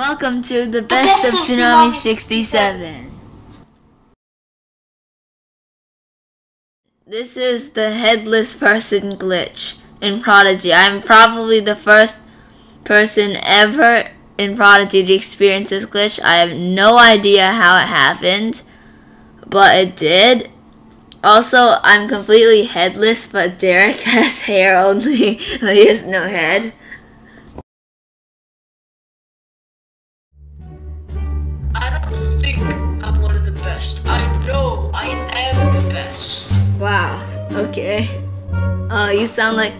welcome to the best of Tsunami 67. This is the headless person glitch in Prodigy. I'm probably the first person ever in Prodigy to experience this glitch. I have no idea how it happened, but it did. Also, I'm completely headless, but Derek has hair only, but he has no head. Think I'm one of the best. I know I am the best. Wow. Okay. Uh, you sound like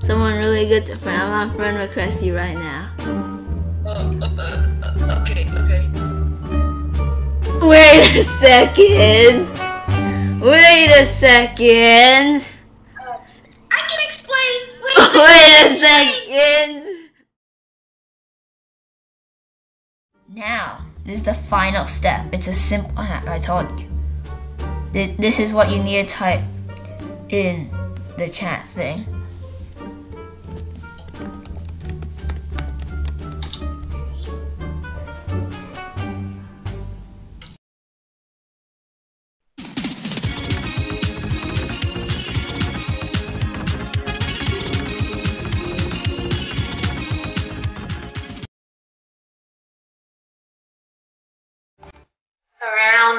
someone really good to friend. I'm on friend request you right now. Uh, uh, uh, okay, okay. Wait a second. Wait a second. I can explain. Wait a second. Now, this is the final step. It's a simple. Ah, I told you. This is what you need to type in the chat thing.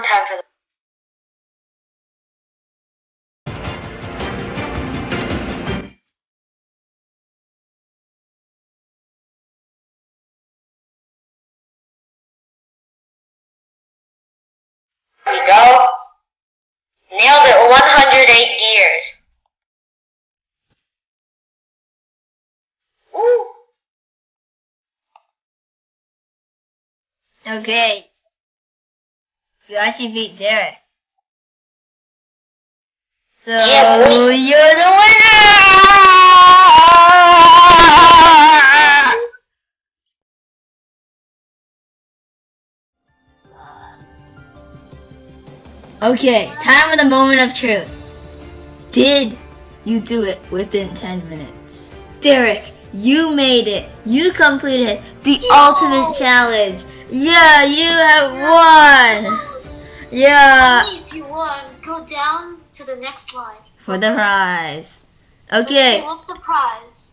Time for we go. Nailed it 108 years. Ooh. Okay. You actually beat Derek. So Yeah, you're the winner! Okay, time for the moment of truth. Did you do it within 10 minutes? Derek, you made it. You completed the ultimate challenge. Yeah, you have won. Yeah, Only if you won, go down to the next line. for the prize. Okay, Okay, what's the prize?